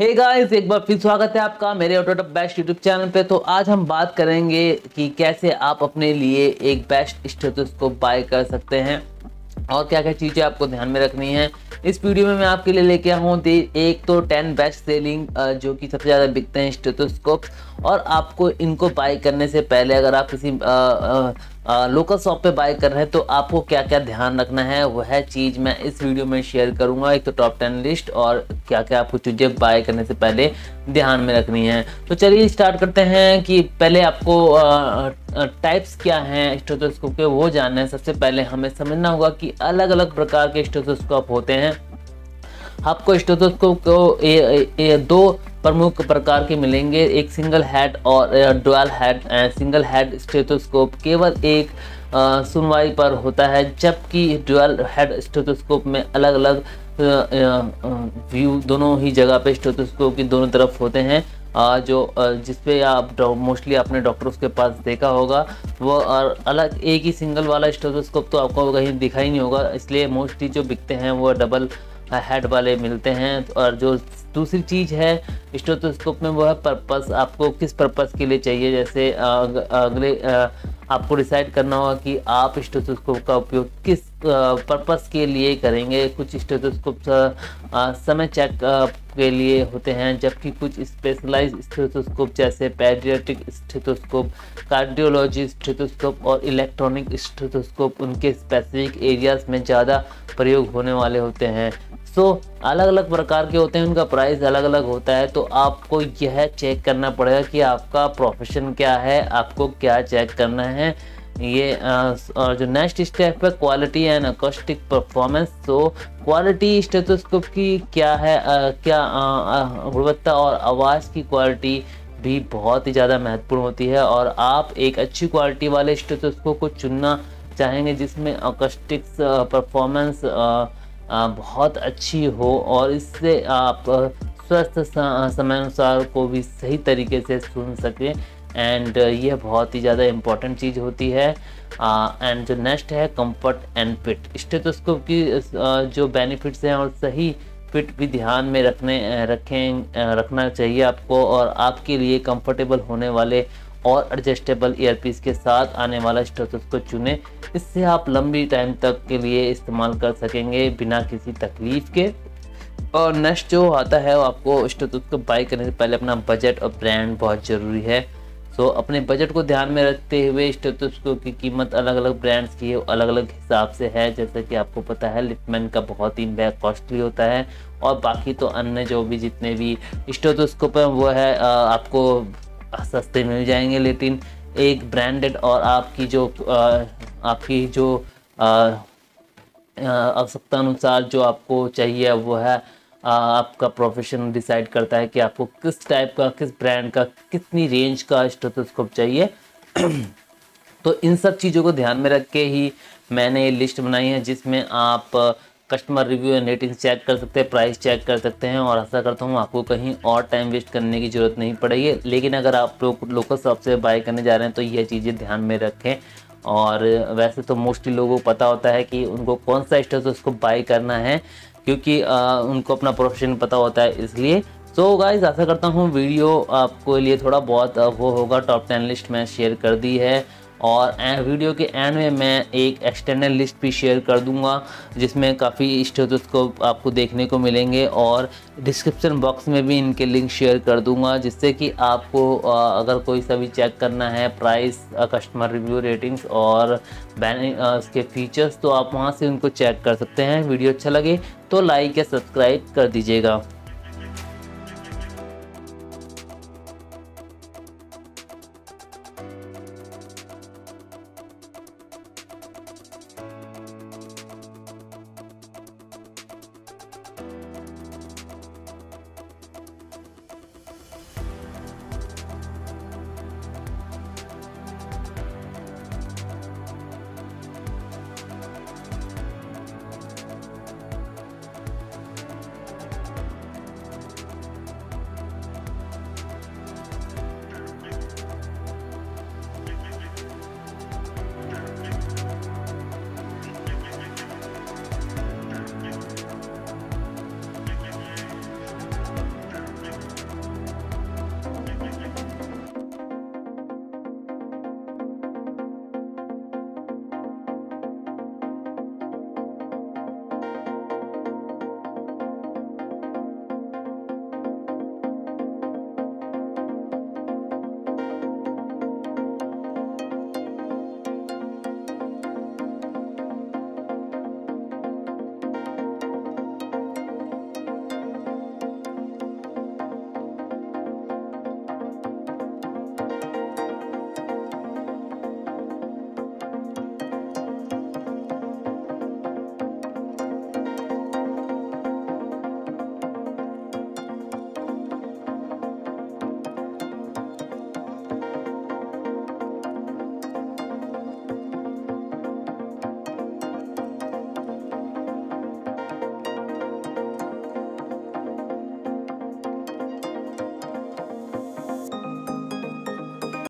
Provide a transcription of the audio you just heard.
Hey guys एक बार फिर स्वागत है आपका मेरे ऑटोटॉप बेस्ट यूट्यूब चैनल पे। तो आज हम बात करेंगे कि कैसे आप अपने लिए एक बेस्ट स्टेथोस्कोप बाय कर सकते हैं और क्या क्या चीज़ें आपको ध्यान में रखनी है। इस वीडियो में मैं आपके लिए लेके आऊँ एक तो टेन बेस्ट सेलिंग जो कि सबसे ज़्यादा बिकते हैं स्टेथोस्कोप्स और आपको इनको बाय करने से पहले अगर आप किसी आ, आ, लोकल शॉप पे बाय कर रहे हैं तो आपको क्या क्या ध्यान रखना है वह चीज़ मैं इस वीडियो में शेयर करूँगा। एक तो टॉप टेन लिस्ट और क्या क्या आपको चीज़ें बाय करने से पहले ध्यान में रखनी है। तो चलिए स्टार्ट करते हैं कि पहले आपको टाइप्स क्या हैं स्टोथोस्कोप के वो जानना है। सबसे पहले हमें समझना होगा कि अलग अलग प्रकार के स्टोथोस्कोप होते हैं। आपको स्टोथोस्कोप को ए, ए, ए, दो प्रमुख प्रकार के मिलेंगे। एक सिंगल हेड और dual head single head stethoscope केवल एक सुनवाई पर होता है, जबकि डुअल हेड स्टेथोस्कोप में अलग अलग व्यू दोनों ही जगह पे स्टेथोस्कोप की दोनों तरफ़ होते हैं। जो जिसपे आप मोस्टली आपने डॉक्टर्स के पास देखा होगा, वो और अलग एक ही सिंगल वाला स्टेथोस्कोप तो आपको कहीं दिखा ही नहीं होगा, इसलिए मोस्टली जो बिकते हैं वो डबल हेड वाले मिलते हैं, और जो दूसरी चीज़ है, स्टोथोस्कोप में वो है पर्पस आपको किस पर्पस के लिए चाहिए? जैसे अगले आपको डिसाइड करना होगा कि आप स्टोथोस्कोप का उपयोग किस पर्पस के लिए करेंगे। कुछ स्टोथोस्कोप समय चेक के लिए होते हैं, जबकि कुछ स्पेशलाइज स्टेथोस्कोप जैसे पैडियाट्रिक स्टेथोस्कोप कार्डियोलॉजी स्टेथोस्कोप और इलेक्ट्रॉनिक स्टेथोस्कोप, उनके स्पेसिफिक एरियाज़ में ज़्यादा प्रयोग होने वाले होते हैं। सो अलग अलग प्रकार के होते हैं उनका प्राइस अलग अलग होता है तो आपको यह चेक करना पड़ेगा कि आपका प्रोफेशन क्या है आपको क्या चेक करना है। ये और जो नेक्स्ट स्टेप है क्वालिटी एंड अकोस्टिक परफॉर्मेंस तो क्वालिटी स्टेथोस्कोप की क्या है आ, क्या गुणवत्ता और आवाज़ की क्वालिटी भी बहुत ही ज़्यादा महत्वपूर्ण होती है। और आप एक अच्छी क्वालिटी वाले स्टेथोस्कोप को चुनना चाहेंगे जिसमें अकोस्टिक्स परफॉर्मेंस बहुत अच्छी हो और इससे आप स्वस्थ समय अनुसार को भी सही तरीके से सुन सकें। एंड यह बहुत ही ज़्यादा इंपॉर्टेंट चीज़ होती है। एंड जो नेक्स्ट है कंफर्ट एंड फिट स्टेथोस्कोप की जो बेनिफिट्स हैं और सही फिट भी ध्यान में रखने रखें रखना चाहिए आपको और आपके लिए कंफर्टेबल होने वाले और एडजस्टेबल ईयरपीस के साथ आने वाला स्टेथोस्कोप को चुने। इससे आप लंबी टाइम तक के लिए इस्तेमाल कर सकेंगे बिना किसी तकलीफ़ के। और नेक्स्ट जो आता है वो आपको को बाई करने से पहले अपना बजट और ब्रांड बहुत ज़रूरी है। सो so, अपने बजट को ध्यान में रखते हुए स्टेथोस्कोप की कीमत अलग अलग ब्रांड्स की अलग अलग हिसाब से है। जैसे कि आपको पता है लिपमैन का बहुत ही बैग कॉस्टली होता है। और बाकी तो अन्य जो भी जितने भी स्टेथोस्कोप हैं वो है आपको सस्ते मिल जाएँगे, लेकिन एक ब्रांडेड और आपकी जो आपकी जो आवश्यकता अनुसार जो आपको चाहिए वो है आपका प्रोफेशन डिसाइड करता है कि आपको किस टाइप का, किस ब्रांड का, कितनी रेंज का स्टेथोस्कोप चाहिए। तो इन सब चीज़ों को ध्यान में रख के ही मैंने ये लिस्ट बनाई है, जिसमें आप customer review and rating check कर सकते हैं प्राइस चेक कर सकते हैं और आशा करता हूँ आपको कहीं और टाइम वेस्ट करने की ज़रूरत नहीं पड़ेगी। लेकिन अगर आप लोग लोकल शॉप से बाय करने जा रहे हैं तो यह चीज़ें ध्यान में रखें। और वैसे तो मोस्टली लोगों को पता होता है कि उनको कौन सा स्टेज उसको बाई करना है क्योंकि आ, उनको अपना प्रोफेशन पता होता है इसलिए। सो so गाइज़ आशा करता हूँ वीडियो आपको लिए थोड़ा बहुत वो होगा टॉप टेन लिस्ट में शेयर कर दी है। और वीडियो के एंड में मैं एक एक्सटर्नल लिस्ट भी शेयर कर दूँगा, जिसमें काफ़ी स्टेथोस्कोप आपको देखने को मिलेंगे और डिस्क्रिप्शन बॉक्स में भी इनके लिंक शेयर कर दूँगा, जिससे कि आपको अगर कोई सा भी चेक करना है प्राइस कस्टमर रिव्यू रेटिंग्स और उसके फीचर्स तो आप वहाँ से उनको चेक कर सकते हैं। वीडियो अच्छा लगे तो लाइक या सब्सक्राइब कर दीजिएगा।